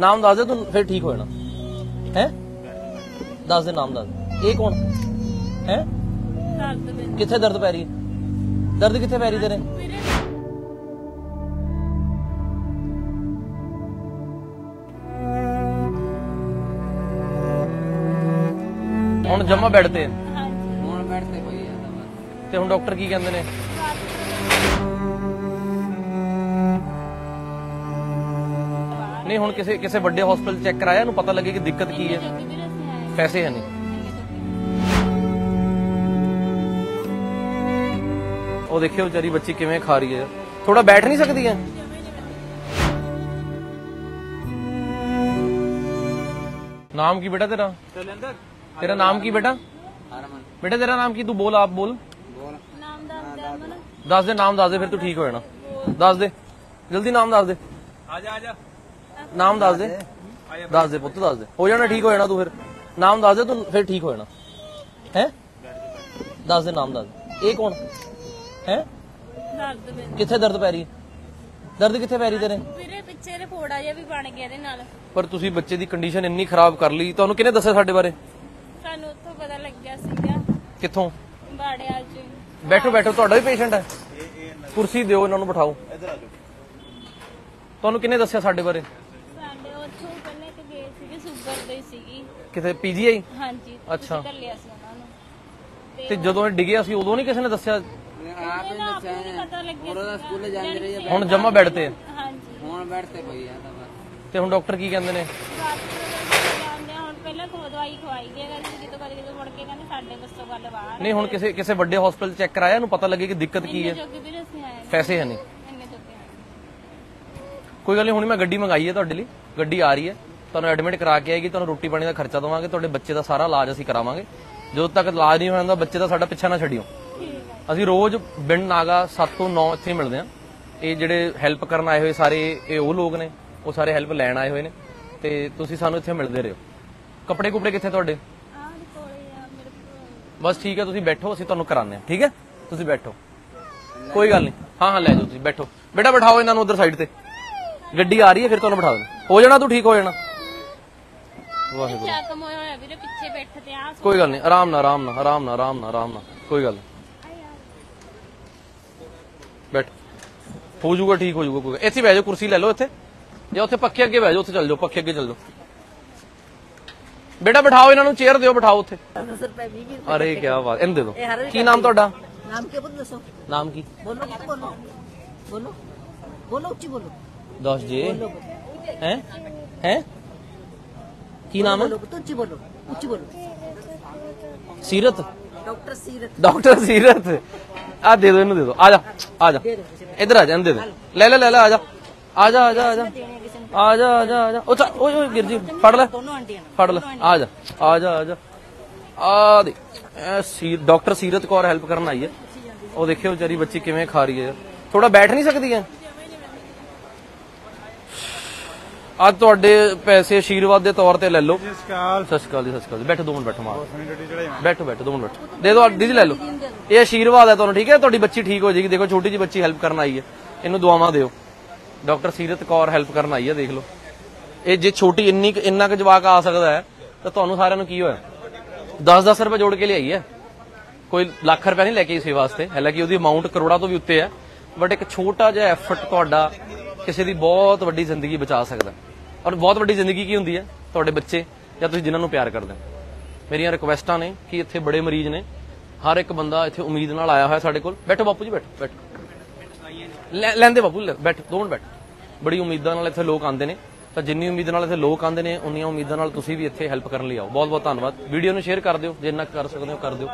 ਨਾਮ ਦੱਸ ਦੇ ਤੂੰ ਫਿਰ ਠੀਕ ਹੋ ਜਾਣਾ। ਹੈ? ਦੱਸ ਦੇ ਨਾਮ ਦੱਸ ਦੇ। ਇਹ ਕੌਣ? ਹੈ? ਕਿੱਥੇ ਦਰਦ ਪੈ ਰਹੀ ਹੈ? ਦਰਦ ਕਿੱਥੇ ਪੈ ਰਹੀ ਤੇਰੇ? ਹੁਣ ਜਮਾ ਬੈੱਡ ਤੇ। ਹੁਣ ਬੈਠ ਤੇ ਬਸ ਤੇ ਹੁਣ ਡਾਕਟਰ ਕੀ ਕਹਿੰਦੇ ਨੇ? ਨਹੀਂ ਹੁਣ ਕਿਸੇ ਕਿਸੇ ਵੱਡੇ ਹਸਪੀਟਲ ਚੈੱਕ ਕਰਾਇਆ ਇਹਨੂੰ ਪਤਾ ਲੱਗੇ ਕਿ ਦਿੱਕਤ ਕੀ ਹੈ। ਪੈਸੇ ਹੈ ਨਹੀਂ। ਉਹ ਦੇਖਿਓ ਵਿਚਾਰੀ ਬੱਚੀ ਕਿਵੇਂ ਖਾ ਰਹੀ ਹੈ। ਥੋੜਾ ਬੈਠ ਨਹੀਂ ਸਕਦੀ ਹੈ? ਨਾਮ ਕੀ ਬੇਟਾ ਤੇਰਾ? ਤੇਰਾ ਨਾਮ ਕੀ ਬੇਟਾ? ਹਰਮਨ। ਬੇਟਾ ਤੇਰਾ ਨਾਮ ਕੀ? ਤੂੰ ਬੋਲ ਆਪ ਬੋਲ। ਬੋਲ। ਨਾਮ ਦੱਸ ਦੇ ਦੱਸ ਦੇ ਨਾਮ ਦੱਸ ਦੇ ਫਿਰ ਤੂੰ ਠੀਕ ਹੋ ਜਾਣਾ। ਦੱਸ ਦੇ। ਜਲਦੀ ਨਾਮ ਦੱਸ ਦੇ। ਆ ਜਾ ਆ ਜਾ। ਨਾਮ ਦੱਸ ਦੇ। ਦੱਸ ਦੇ ਪੁੱਤ ਦੱਸ ਦੇ। ਹੋ ਜਾਣਾ ਠੀਕ ਹੋ ਜਾਣਾ ਤੂੰ ਫਿਰ। ਨਾਮ ਦੱਸ ਦੇ ਤੂੰ ਫਿਰ ਠੀਕ ਹੋ ਜਾਣਾ। ਹੈ? ਦੱਸ ਦੇ ਨਾਮ ਦੱਸ। ਇਹ ਕੌਣ? ਹੈ? ਦਰਦ ਕਿੱਥੇ ਦਰਦ ਪੈ ਰਹੀ ਹੈ? ਦਰਦ ਕਿੱਥੇ ਪੈ ਰਹੀ ਤੇਰੇ? ਵੀਰੇ ਪਿੱਛੇ ਦੇ ਫੋੜਾ ਜਿਹਾ ਵੀ ਬਣ ਗਿਆ ਇਹਦੇ ਨਾਲ। ਪਰ ਤੁਸੀਂ ਬੱਚੇ ਦੀ ਕੰਡੀਸ਼ਨ ਇੰਨੀ ਖਰਾਬ ਕਰ ਲਈ ਤੁਹਾਨੂੰ ਕਿਹਨੇ ਦੱਸਿਆ ਸਾਡੇ ਬਾਰੇ? ਸਾਨੂੰ ਉੱਥੋਂ ਪਤਾ ਲੱਗਿਆ ਸੀਗਾ। ਕਿੱਥੋਂ? ਬਾੜਿਆਲ ਚ। ਬੈਠੋ ਬੈਠੋ ਤੁਹਾਡਾ ਵੀ ਪੇਸ਼ੈਂਟ ਹੈ। ਕੁਰਸੀ ਦਿਓ ਇਹਨਾਂ ਨੂੰ ਬਿਠਾਓ। ਤੁਹਾਨੂੰ ਕਿਹਨੇ ਦੱਸਿਆ ਸਾਡੇ ਬਾਰੇ ਸਾਡੇ ਉੱਥੋਂ ਪਹਿਲੇ ਤੇ ਗਏ ਸੀਗੇ ਸ਼ੂਗਰ ਦੇ ਸੀਗੀ। ਕਿਤੇ ਪੀਜੀਆਈ ਹਾਂਜੀ ਅੱਛਾ। ਤੁਸੀਂ ਘੱਲਿਆ ਸੀ ਉਹਨਾਂ ਨੂੰ। ਤੇ ਤੇ ਜਦੋਂ ਇਹ ਡਿੱਗਿਆ ਸੀ ਉਦੋਂ ਨਹੀਂ ਕਿਸੇ ਨੇ ਦੱਸਿਆ? ਆਪ ਹੀ ਦੱਸਿਆ ਨੀ। ਸੀਗਾ। ਸਕੂਲੇ ਜਾਂਦੀ ਰਹੀ ਹੈ ਹੁਣ ਜਮਾ ਬੈੱਡ ਤੇ। ਹੈ। ਹਾਂਜੀ। ਹੁਣ ਬੈਠ ਤੇ ਹੋਈ ਜਾਂਦਾ ਬਸ। ਤੇ ਹੁਣ ਡਾਕਟਰ ਕੀ ਕਹਿੰਦੇ ਨੇ? ਡਾਕਟਰ ਜਾਂਦੇ ਆ, ਹੁਣ ਪਹਿਲਾਂ ਖੋ ਦਵਾਈ ਖਵਾਈ ਦੀ ਹੈ ਕਦੀ ਜਦੋਂ ਕਦੀ ਜਦੋਂ ਮੁੜ ਕੇ ਕਹਿੰਦੇ ਸਾਡੇ ਬੱਸੋਂ ਗੱਲ ਬਾਹਰ ਨਹੀਂ ਹੁਣ ਕਿਸੇ ਕਿਸੇ ਵੱਡੇ ਹਸਪੀਟਲ ਚੈੱਕ ਕਰਾਇਆ ਇਹਨੂੰ ਪਤਾ ਲੱਗੇ ਕਿ ਦਿੱਕਤ ਕੀ ਹੈ। ਜੋਗੀ ਵੀਰੇ ਅਸੀਂ ਆਏ। ਪੈਸੇ ਹੈ ਨਹੀਂ ਇੰਨੇ ਜੋਗੇ ਆਏ। ਕੋਈ ਗੱਲ ਨਹੀਂ ਹੁਣ ਮੈਂ ਗੱਡੀ ਮੰਗਾਈ ਹੈ ਤੁਹਾਡੇ ਲਈ। ਗੱਡੀ ਆ ਰਹੀ ਹੈ। ਤੁਹਾਨੂੰ ਐਡਮਿਟ ਕਰਾ ਕੇ ਆਏਗੀ, ਤੁਹਾਨੂੰ ਰੋਟੀ ਪਾਣੀ ਦਾ ਖਰਚਾ ਦਵਾਂਗੇ, ਤੁਹਾਡੇ ਬੱਚੇ ਦਾ ਸਾਰਾ ਇਲਾਜ ਅਸੀਂ ਕਰਾਵਾਂਗੇ। ਜਦੋਂ ਤੱਕ ਇਲਾਜ ਨਹੀਂ ਹੋ ਜਾਂਦਾ ਬੱਚੇ ਦਾ ਸਾਡਾ ਪਿੱਛਾ ਨਾ ਛੱਡਿਓ। ਅਸੀਂ ਰੋਜ਼ ਬਿੰਡ ਨਾਗਾ 7 ਤੋਂ 9 ਇੱਥੇ ਮਿਲਦੇ ਆ ਇਹ ਜਿਹੜੇ ਹੈਲਪ ਕਰਨ ਆਏ ਹੋਏ ਸਾਰੇ, ਇਹ ਉਹ ਲੋਕ ਨੇ, ਉਹ ਸਾਰੇ ਹੈਲਪ ਲੈਣ ਆਏ ਹੋਏ ਨੇ। ਤੇ ਤੁਸੀਂ ਸਾਨੂੰ ਇੱਥੇ ਮਿਲਦੇ ਰਹੋ। ਕੱਪੜੇ ਕੁਪੜੇ ਕਿੱਥੇ ਤੁਹਾਡੇ? ਬਸ ਠੀਕ ਹੈ, ਤੁਸੀਂ ਬੈਠੋ, ਅਸੀਂ ਤੁਹਾਨੂੰ ਕਰਾਉਂਦੇ ਹਾਂ, ਠੀਕ ਹੈ? ਤੁਸੀਂ ਬੈਠੋ। ਕੋਈ ਗੱਲ ਨਹੀਂ। ਹਾਂ ਹਾਂ, ਲੈ ਜਾਓ ਤੁਸੀਂ, ਬੈਠੋ। ਬੇਟਾ ਬਿਠਾਓ ਇਹਨਾਂ ਨੂੰ ਉਧਰ ਸਾਈਡ ਤੇ। ਗੱਡੀ ਆ ਰਹੀ ਹੈ, ਫਿਰ ਤੁਹਾਨੂੰ ਬਿਠਾ ਦਿੰਦੇ ਹੋ ਜਾਣਾ ਤੂੰ ਠੀਕ, ਹੋ ਜਾਣਾ। ਵਾਹਿਗੁਰੂ। ਜ਼ਖਮ ਹੋਇਆ ਹੋਇਆ ਵੀਰੇ ਪਿੱਛੇ ਬੈਠਦੇ ਆ ਕੋਈ ਗੱਲ ਨਹੀਂ ਆਰਾਮ ਨਾਲ ਆਰਾਮ ਨਾਲ ਆਰਾਮ ਨਾਲ ਆਰਾਮ ਨਾਲ ਆਰਾਮ ਨਾਲ ਕੋਈ ਗੱਲ ਬੈਠ। ਹੋ ਜਾਊਗਾ ਠੀਕ ਹੋ ਜਾਊਗਾ ਕੋਈ ਇੱਥੇ ਬਹਿ ਜਾਓ ਕੁਰਸੀ ਲੈ ਲਓ ਇੱਥੇ। ਜਾਂ ਉੱਥੇ ਪੱਖੇ ਅੱਗੇ ਬਹਿ ਜਾਓ ਉੱਥੇ ਚੱਲ ਜਾਓ ਪੱਖੇ ਅੱਗੇ ਚੱਲ ਜਾਓ। ਬੇਟਾ ਬਿਠਾਓ ਇਹਨਾਂ ਨੂੰ ਚੇਅਰ ਦਿਓ ਬਿਠਾਓ ਉੱਥੇ। ਅਰੇ ਕੀ ਬਾਤ ਇਹਨੂੰ ਦੇ ਦਿਓ। ਕੀ ਨਾਮ ਤੁਹਾਡਾ? ਨਾਮ ਕੀ ਬੋਲ ਦੱਸੋ? ਨਾਮ ਕੀ? ਬੋਲੋ ਕੀ ਬੋਲੋ। ਬੋਲੋ। ਬੋਲੋ ਉੱਚੀ ਬੋਲੋ। ਦੱਸ ਜੀ। ਹੈ? ਹੈ? ਕੀ ਨਾਮ ਹੈ? ਬੋਲੋ ਉੱਚੀ ਬੋਲੋ ਉੱਚੀ ਬੋਲੋ। ਸੀਰਤ? ਡਾਕਟਰ ਸੀਰਤ। ਡਾਕਟਰ ਸੀਰਤ? ਆ ਦੇ ਦਿਓ ਇਹਨੂੰ ਦੇ ਦਿਓ ਆ ਜਾ ਆ ਜਾ। ਇੱਧਰ ਆ ਜਾ ਇਹਨੂੰ ਦੇ ਦੇ। ਲੈ ਲੈ ਲੈ ਲੈ ਆ ਜਾ। ਆ ਜਾ ਆ ਜਾ ਆ ਜਾ। ਆ ਜਾ ਆ ਜਾ ਆ ਜਾ। ਉਹ ਓਏ ਓਏ ਗਿਰ ਜੀ ਫੜ ਲੈ। ਦੋਨੋਂ ਆਂਟੀਆਂ ਫੜ ਲੈ। ਆ ਜਾ ਆ ਜਾ ਆ ਜਾ। ਆ ਦੇ। ਇਹ ਸੀ ਡਾਕਟਰ ਸੀਰਤ ਕੌਰ ਹੈਲਪ ਕਰਨ ਆਈ ਹੈ। ਉਹ ਦੇਖਿਓ ਵਿਚਾਰੀ ਬੱਚੀ ਕਿਵੇਂ ਖਾ ਰਹੀ ਹੈ। ਥੋੜਾ ਬੈਠ ਨਹੀਂ ਸਕਦੀ ਹੈ? ਅੱਜ ਤੁਹਾਡੇ ਪੈਸੇ ਆਸ਼ੀਰਵਾਦ ਦੇ ਤੌਰ ਤੇ ਲੈ ਲਓ। ਸਤਿ ਸ਼੍ਰੀ ਅਕਾਲ। ਜੀ ਸਤਿ ਸ਼੍ਰੀ ਅਕਾਲ ਜੀ। ਬੈਠੋ ਦੋ ਮਿੰਟ ਬੈਠੋ ਮਾਰ ਬੈਠੋ ਬੈਠੋ ਦੋ ਮਿੰਟ ਬੈਠੋ। ਦੇ ਦਿਓ ਦੀਦੀ ਲੈ ਲਓ। ਇਹ ਆਸ਼ੀਰਵਾਦ ਹੈ ਤੁਹਾਨੂੰ ਠੀਕ ਹੈ? ਤੁਹਾਡੀ ਬੱਚੀ ਠੀਕ ਹੋ ਜਾਏਗੀ। ਦੇਖੋ ਛੋਟੀ ਜੀ ਬੱਚੀ ਹੈਲਪ ਕਰਨ ਆਈ ਹੈ। ਇਹਨੂੰ ਦੁਆਵਾਂ ਦਿਓ। ਡਾਕਟਰ ਸੀਰਤ ਕੌਰ ਹੈਲਪ ਕਰਨ ਆਈ ਹੈ ਦੇਖ ਲਓ। ਇਹ ਜੇ ਛੋਟੀ ਇੰਨੀ ਇੰਨਾ ਕੁ ਜਵਾਕ ਆ ਸਕਦਾ ਹੈ ਤਾਂ ਤੁਹਾਨੂੰ ਸਾਰਿਆਂ ਨੂੰ ਕੀ ਹੋਇਆ? 10-10 ਰੁਪਏ ਜੋੜ ਕੇ ਲਿਆਈ ਹੈ। ਕੋਈ ਲੱਖ ਰੁਪਏ ਨਹੀਂ ਲੈ ਕੇ ਇਸ ਵਾਸਤੇ। ਹਾਲਾਂਕਿ ਉਹਦੀ ਅਮਾਉਂਟ ਕਰੋੜਾਂ ਤੋਂ ਵੀ ਉੱਤੇ ਹੈ। ਬਟ ਇੱਕ ਛੋਟਾ ਜਿਹਾ ਐਫਰਟ ਤੁਹਾਡਾ ਕਿਸੇ ਦੀ ਬਹੁਤ ਵੱਡੀ ਜ਼ਿੰਦਗੀ ਬਚਾ ਸਕਦਾ। ਔਰ ਬਹੁਤ ਵੱਡੀ ਜ਼ਿੰਦਗੀ ਕੀ ਹੁੰਦੀ ਹੈ? ਤੁਹਾਡੇ ਬੱਚੇ ਜਾਂ ਤੁਸੀਂ ਜਿਨ੍ਹਾਂ ਨੂੰ ਪਿਆਰ ਕਰਦੇ ਹੋ? ਮੇਰੀਆਂ ਰਿਕੁਐਸਟਾਂ ਨੇ ਕਿ ਇੱਥੇ ਬੜੇ ਮਰੀਜ਼ ਨੇ। ਹਰ ਇੱਕ ਬੰਦਾ ਇੱਥੇ ਉਮੀਦ ਨਾਲ ਆਇਆ ਹੋਇਆ ਸਾਡੇ ਕੋਲ। ਬੈਠੋ ਬਾਪੂ ਜੀ, ਬੈਠੋ ਬੈਠੋ। ਲੈਂਦੇ ਬਾਪੂ ਲੈ, ਬੈਠ, ਦੋ ਬੈਠ। ਬੜੀ ਉਮੀਦਾਂ ਨਾਲ ਇੱਥੇ ਲੋਕ ਆਉਂਦੇ ਨੇ। ਤਾਂ ਜਿੰਨੀ ਉਮੀਦ ਨਾਲ ਇੱਥੇ ਲੋਕ ਆਉਂਦੇ ਨੇ, ਉਨੀਆਂ ਉਮੀਦਾਂ ਨਾਲ ਤੁਸੀਂ ਵੀ ਇੱਥੇ ਹੈਲਪ ਕਰਨ ਲਈ ਆਓ। ਬਹੁਤ ਬਹੁਤ ਧੰਨਵਾਦ। ਵੀਡੀਓ ਨੂੰ ਸ਼ੇਅਰ ਕਰ ਦਿਓ। ਜਿੰਨਾ ਕਰ ਸਕਦੇ ਹੋ, ਕਰ ਦਿਓ।